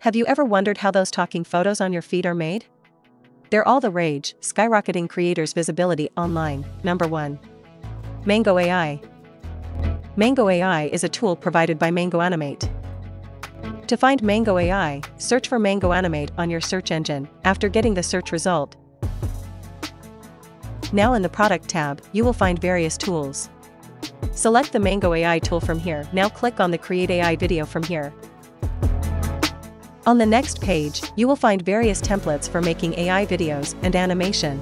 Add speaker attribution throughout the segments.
Speaker 1: Have you ever wondered how those talking photos on your feed are made? They're all the rage, skyrocketing creators' visibility online. Number 1. Mango AI. Mango AI is a tool provided by Mango Animate. To find Mango AI, search for Mango Animate on your search engine. After getting the search result, now in the Product tab, you will find various tools. Select the Mango AI tool from here. Now click on the Create AI video from here. On the next page, you will find various templates for making AI videos and animation.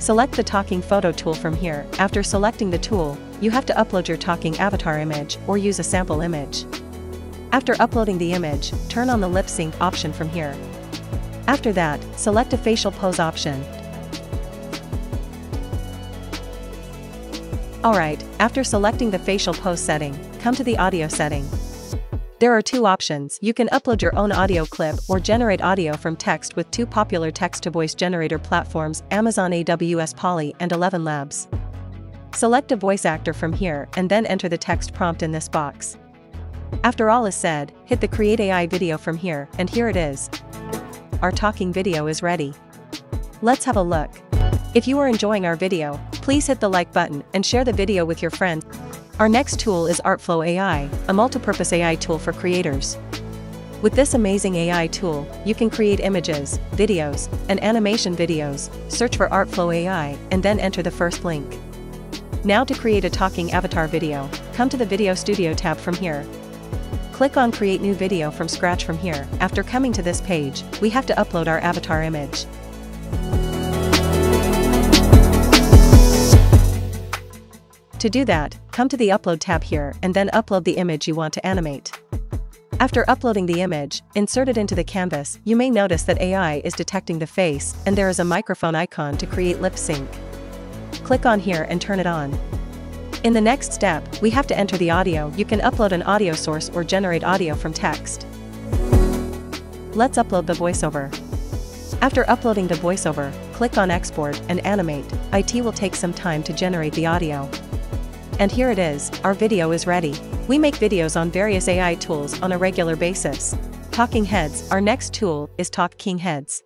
Speaker 1: Select the Talking Photo tool from here. After selecting the tool, you have to upload your talking avatar image or use a sample image. After uploading the image, turn on the lip sync option from here. After that, select a facial pose option. Alright, after selecting the facial pose setting, come to the audio setting. There are two options. You can upload your own audio clip or generate audio from text with two popular text-to-voice generator platforms Amazon AWS Polly and Eleven Labs. Select a voice actor from here and then enter the text prompt in this box. After all is said, hit the Create AI video from here and here it is. Our talking video is ready. Let's have a look. If you are enjoying our video, please hit the like button and share the video with your friends. Our next tool is Artflow AI, a multipurpose AI tool for creators. With this amazing AI tool, you can create images, videos, and animation videos, search for Artflow AI, and then enter the first link. Now to create a talking avatar video, come to the Video Studio tab from here. Click on Create New Video from scratch from here. After coming to this page, we have to upload our avatar image. To do that, come to the Upload tab here and then upload the image you want to animate. After uploading the image, insert it into the canvas, you may notice that AI is detecting the face and there is a microphone icon to create lip sync. Click on here and turn it on. In the next step, we have to enter the audio. You can upload an audio source or generate audio from text. Let's upload the voiceover. After uploading the voiceover, click on Export and Animate. IT will take some time to generate the audio. And here it is, our video is ready. We make videos on various AI tools on a regular basis. Talking Heads, our next tool, is TokKingHeads.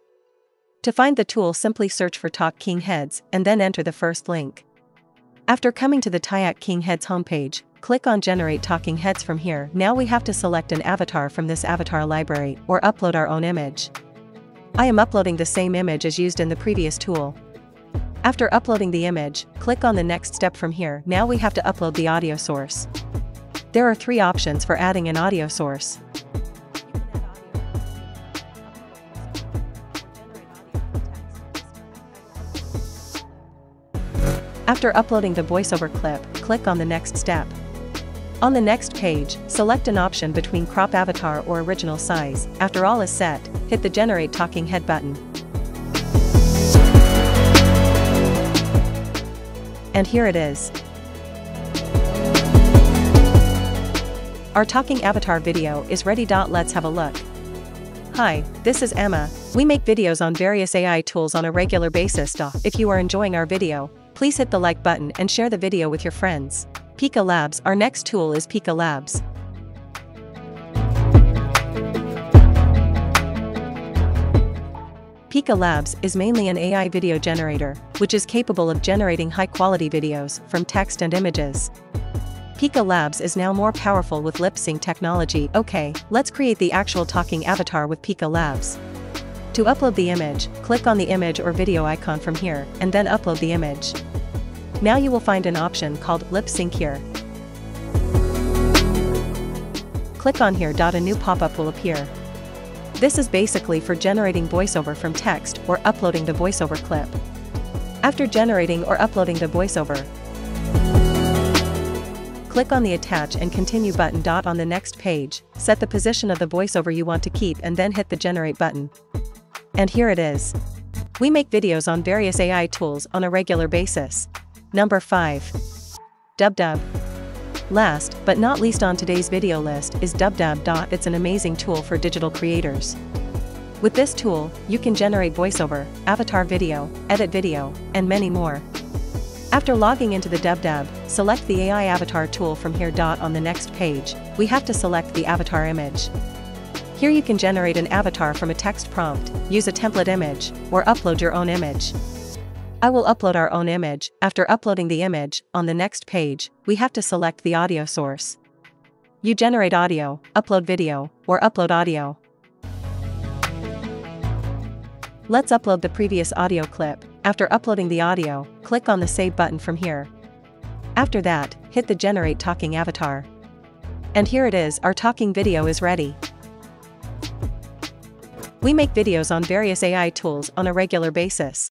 Speaker 1: To find the tool simply search for TokKingHeads and then enter the first link. After coming to the TokKingHeads homepage, click on Generate Talking Heads from here. Now we have to select an avatar from this avatar library or upload our own image. I am uploading the same image as used in the previous tool. After uploading the image, click on the next step from here. Now we have to upload the audio source. There are three options for adding an audio source. After uploading the voiceover clip, click on the next step. On the next page, select an option between crop avatar or original size. After all is set, hit the Generate Talking Head button. And here it is. Our talking avatar video is ready. Let's have a look. Hi, this is Emma. We make videos on various AI tools on a regular basis. If you are enjoying our video, please hit the like button and share the video with your friends. Pika Labs Our next tool is Pika Labs. Pika Labs is mainly an AI video generator, which is capable of generating high-quality videos from text and images. Pika Labs is now more powerful with lip sync technology. Okay, let's create the actual talking avatar with Pika Labs. To upload the image, click on the image or video icon from here, and then upload the image. Now you will find an option called Lip Sync here. Click on here. A new pop-up will appear. This is basically for generating voiceover from text or uploading the voiceover clip. After generating or uploading the voiceover, click on the Attach and Continue button. On the next page, set the position of the voiceover you want to keep and then hit the Generate button. And here it is. We make videos on various AI tools on a regular basis. Number 5. DupDub. Last, but not least on today's video list is DupDub. It's an amazing tool for digital creators. With this tool, you can generate voiceover, avatar video, edit video, and many more. After logging into the DupDub, select the AI avatar tool from here. On the next page, we have to select the avatar image. Here you can generate an avatar from a text prompt, use a template image, or upload your own image. I will upload our own image. After uploading the image, on the next page, we have to select the audio source. You generate audio, upload video, or upload audio. Let's upload the previous audio clip. After uploading the audio, click on the Save button from here. After that, hit the Generate Talking Avatar. And here it is, our talking video is ready. We make videos on various AI tools on a regular basis.